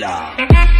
Gorilla.